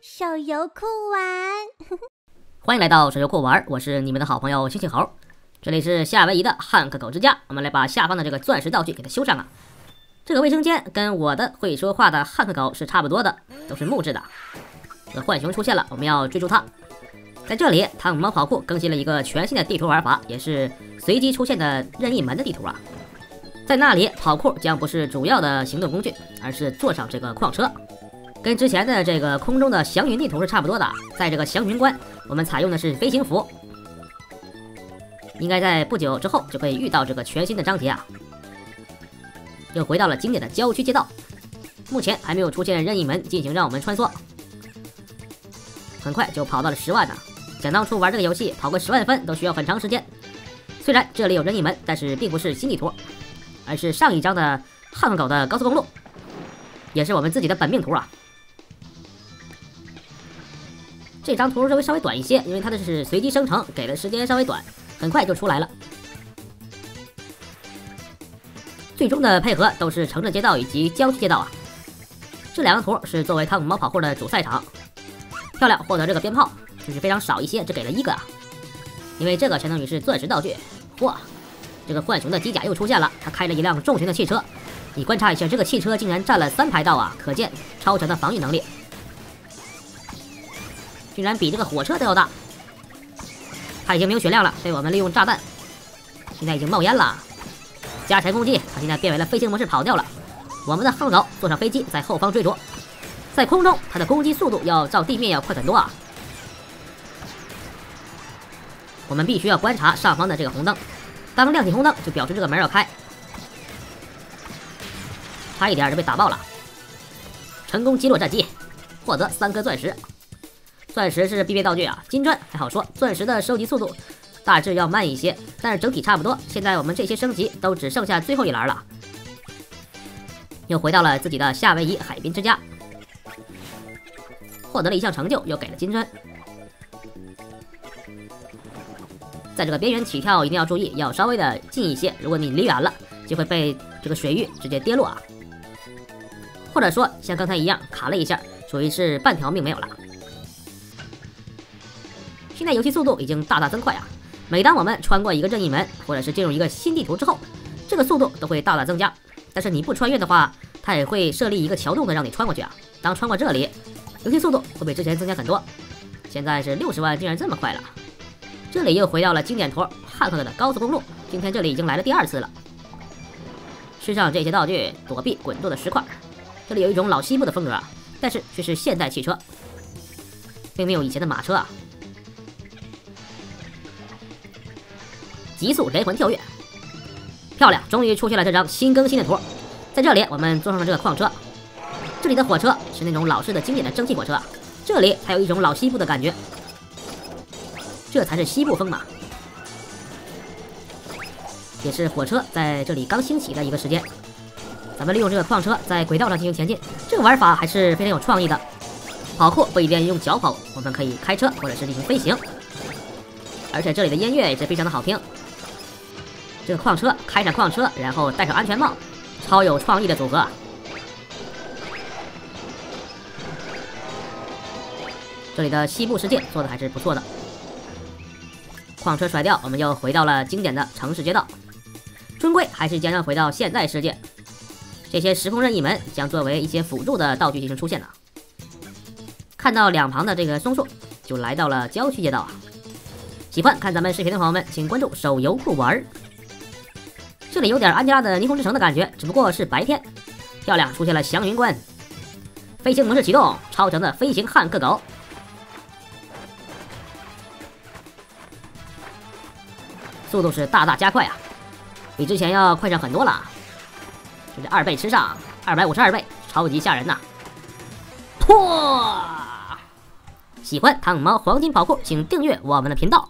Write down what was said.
手游酷玩，欢迎来到手游酷玩，我是你们的好朋友星星猴。这里是夏威夷的汉克狗之家，我们来把下方的这个钻石道具给它修上啊。这个卫生间跟我的会说话的汉克狗是差不多的，都是木质的。这浣熊出现了，我们要追逐它。在这里，汤姆猫跑酷更新了一个全新的地图玩法，也是随机出现的任意门的地图啊。在那里，跑酷将不是主要的行动工具，而是坐上这个矿车，跟之前的这个空中的祥云地图是差不多的。在这个祥云关，我们采用的是飞行服，应该在不久之后就可以遇到这个全新的章节啊。又回到了经典的郊区街道，目前还没有出现任意门进行让我们穿梭，很快就跑到了十万呢。想当初玩这个游戏，跑个十万分都需要很长时间。虽然这里有任意门，但是并不是新地图，而是上一张的汉狗的高速公路，也是我们自己的本命图啊。这张图稍微稍微短一些，因为它的是随机生成，给的时间稍微短，很快就出来了。最终的配合都是城镇街道以及郊区街道啊。这两个图是作为汤姆猫跑酷的主赛场，漂亮，获得这个鞭炮。就是非常少一些，只给了一个啊，因为这个相当于是钻石道具。嚯，这个浣熊的机甲又出现了，他开了一辆重型的汽车。你观察一下，这个汽车竟然占了三排道啊，可见超强的防御能力，居然比这个火车都要大。他已经没有血量了，被我们利用炸弹，现在已经冒烟了。加柴攻击，他现在变为了飞行模式跑掉了。我们的汉狗坐上飞机在后方追逐，在空中它的攻击速度要照地面要快很多啊。我们必须要观察上方的这个红灯，当亮起红灯就表示这个门要开。差一点就被打爆了，成功击落战机，获得三颗钻石。钻石是必备道具啊，金砖还好说，钻石的收集速度大致要慢一些，但是整体差不多。现在我们这些升级都只剩下最后一栏了，又回到了自己的夏威夷海滨之家，获得了一项成就，又给了金砖。在这个边缘起跳一定要注意，要稍微的近一些。如果你离远了，就会被这个水域直接跌落啊，或者说像刚才一样卡了一下，属于是半条命没有了。现在游戏速度已经大大增快啊！每当我们穿过一个任意门，或者是进入一个新地图之后，这个速度都会大大增加。但是你不穿越的话，它也会设立一个桥洞的让你穿过去啊。当穿过这里，游戏速度会比之前增加很多。现在是六十万，竟然这么快了！这里又回到了经典图汉克的高速公路。今天这里已经来了第二次了。吃上这些道具，躲避滚动的石块。这里有一种老西部的风格，但是却是现代汽车，并没有以前的马车啊。极速雷魂跳跃，漂亮！终于出现了这张新更新的图。在这里，我们坐上了这个矿车。这里的火车是那种老式的经典的蒸汽火车，这里还有一种老西部的感觉。这才是西部风嘛，也是火车在这里刚兴起的一个时间。咱们利用这个矿车在轨道上进行前进，这个玩法还是非常有创意的。跑酷不一定用脚跑，我们可以开车或者是进行飞行。而且这里的音乐也是非常的好听。这个矿车开上矿车，然后戴上安全帽，超有创意的组合。这里的西部世界做的还是不错的。矿车甩掉，我们又回到了经典的城市街道。春贵还是将要回到现代世界。这些时空任意门将作为一些辅助的道具进行出现的。看到两旁的这个松树，就来到了郊区街道啊。喜欢看咱们视频的朋友们，请关注手游酷玩。这里有点安吉拉的霓虹之城的感觉，只不过是白天。漂亮，出现了祥云关。飞行模式启动，超强的飞行汉克狗。速度是大大加快啊，比之前要快上很多了。这是二倍吃上，二百五十二倍，超级吓人呐！破！喜欢汤姆猫黄金跑酷，请订阅我们的频道。